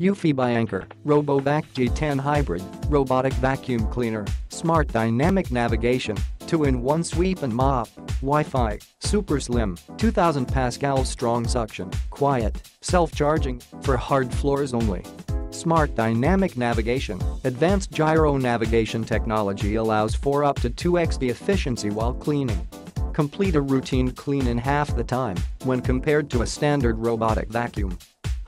Eufy by Anker, RoboVac G10 Hybrid, Robotic Vacuum Cleaner, Smart Dynamic Navigation, 2-in-1 Sweep and Mop, Wi-Fi, Super Slim, 2000 Pascal Strong Suction, Quiet, Self-charging, for hard floors only. Smart Dynamic Navigation, advanced gyro navigation technology allows for up to 2x the efficiency while cleaning. Complete a routine clean in half the time when compared to a standard robotic vacuum.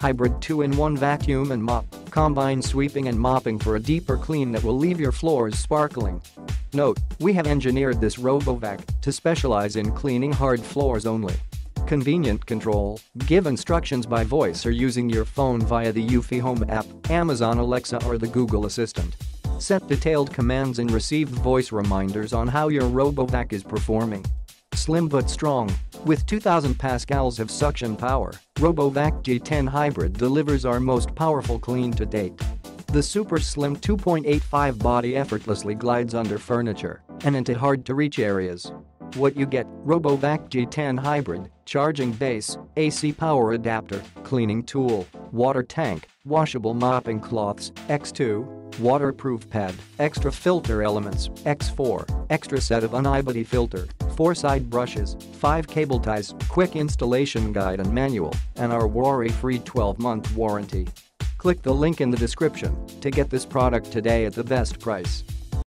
Hybrid 2-in-1 vacuum and mop, combine sweeping and mopping for a deeper clean that will leave your floors sparkling. Note, we have engineered this RoboVac to specialize in cleaning hard floors only. Convenient control, give instructions by voice or using your phone via the Eufy Home app, Amazon Alexa or the Google Assistant. Set detailed commands and receive voice reminders on how your RoboVac is performing. Slim but strong, with 2000 pascals of suction power, RoboVac G10 Hybrid delivers our most powerful clean to date. The super slim 2.85 body effortlessly glides under furniture and into hard-to-reach areas. What you get, RoboVac G10 Hybrid, charging base, AC power adapter, cleaning tool, water tank, washable mopping cloths, X2, waterproof pad, extra filter elements, X4, extra set of unibody filter, 4 side brushes, 5 cable ties, quick installation guide and manual, and our worry-free 12-month warranty. Click the link in the description to get this product today at the best price.